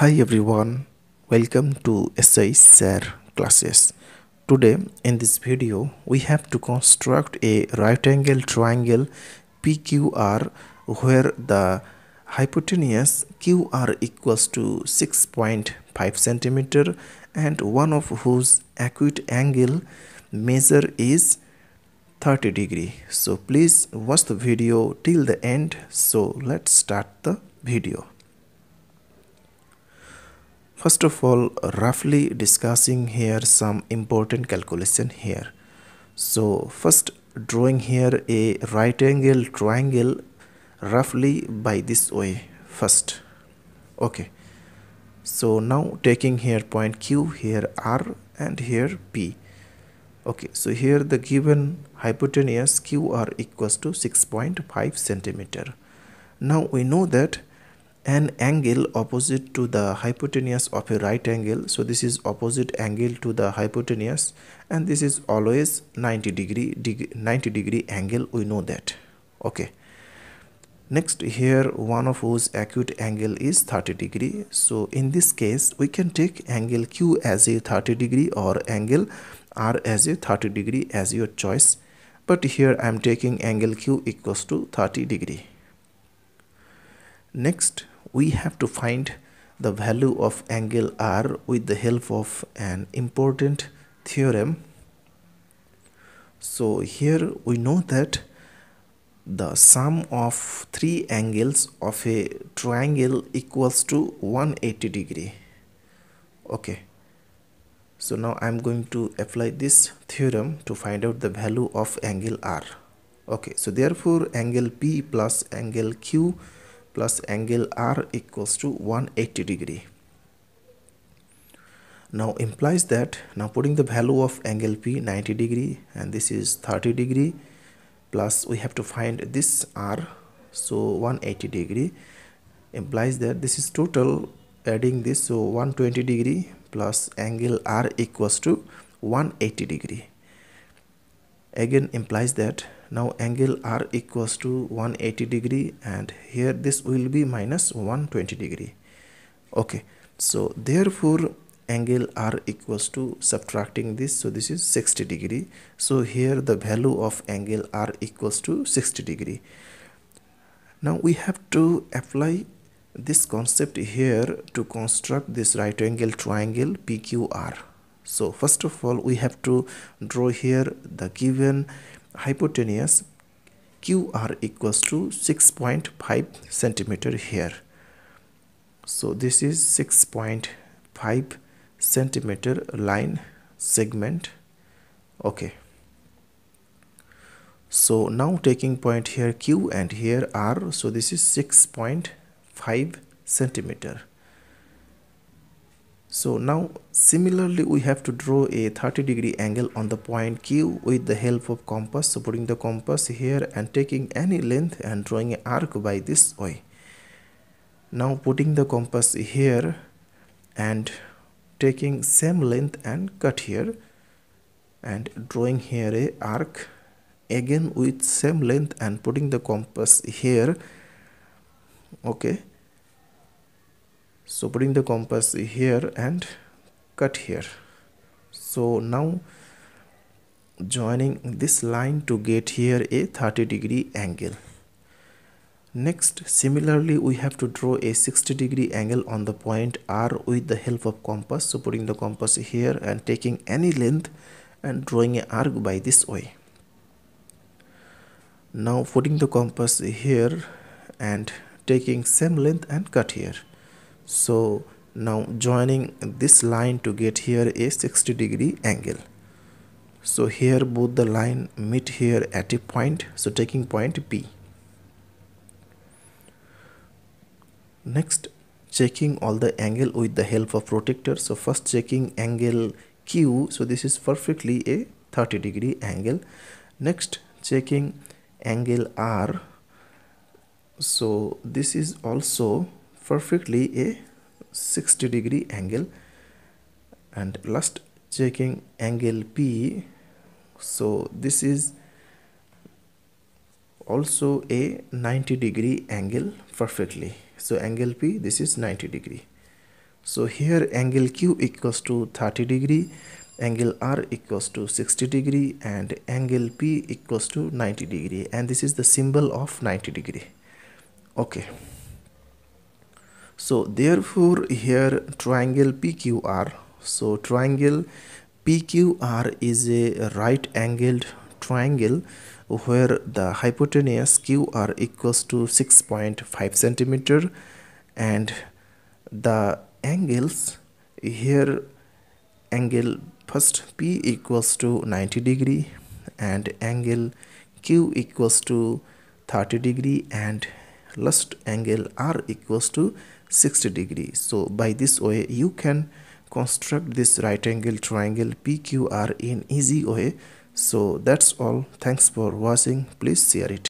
Hi everyone, welcome to SH SIR classes. Today in this video we have to construct a right angle triangle PQR where the hypotenuse QR equals to 6.5 centimeter and one of whose acute angle measure is 30 degree. So please watch the video till the end. So let's start the video. First of all, roughly discussing here some important calculation here. So first drawing here a right angle triangle roughly by this way first. Okay. So now taking here point Q, here R and here P. Okay, so here the given hypotenuse QR equals to 6.5 centimeter. Now we know that an angle opposite to the hypotenuse of a right angle. So this is opposite angle to the hypotenuse and this is always 90 degree, degree 90 degree angle. We know that. Okay. Next here one of whose acute angle is 30 degree. So in this case we can take angle q as a 30 degree or angle r as a 30 degree as your choice. But here i am taking angle q equals to 30 degree. Next we have to find the value of angle R with the help of an important theorem. So here we know that the sum of three angles of a triangle equals to 180 degree. Okay. So now I'm going to apply this theorem to find out the value of angle R. Okay. So therefore angle P plus angle Q plus angle R equals to 180 degree. Now implies that now putting the value of angle P 90 degree and this is 30 degree plus we have to find this R so 180 degree implies that this is total adding this so 120 degree plus angle R equals to 180 degree again implies that now angle r equals to 180 degree and here this will be minus 120 degree. Okay so therefore angle r equals to subtracting this so this is 60 degree. So here the value of angle r equals to 60 degree. Now we have to apply this concept here to construct this right angle triangle pqr so first of all we have to draw here the given hypotenuse QR equals to 6.5 centimeter here. So this is 6.5 centimeter line segment. Okay. So now taking point here Q and here R. So this is 6.5 centimeter so now similarly we have to draw a 30 degree angle on the point q with the help of compass. So putting the compass here and taking any length and drawing an arc by this way. Now putting the compass here and taking same length and cut here and drawing here a arc again with same length and putting the compass here. Okay so putting the compass here and cut here. So now joining this line to get here a 30 degree angle. Next similarly we have to draw a 60 degree angle on the point r with the help of compass. So putting the compass here and taking any length and drawing an arc by this way. Now putting the compass here and taking same length and cut here so now joining this line to get here a 60 degree angle. So here both the line meet here at a point so taking point P. Next checking all the angle with the help of protractor so first checking angle Q. So this is perfectly a 30 degree angle. Next checking angle R. So this is also perfectly a 60 degree angle. And last checking angle P. So this is also a 90 degree angle perfectly. So angle P this is 90 degree. So here angle q equals to 30 degree angle r equals to 60 degree and angle p equals to 90 degree. And this is the symbol of 90 degree. Okay so therefore here triangle pqr so triangle pqr is a right angled triangle where the hypotenuse qr equals to 6.5 centimeter and the angles here angle first p equals to 90 degree and angle q equals to 30 degree and last angle r equals to 60 degree so by this way you can construct this right angle triangle pqr in easy way. So that's all. Thanks for watching. Please share it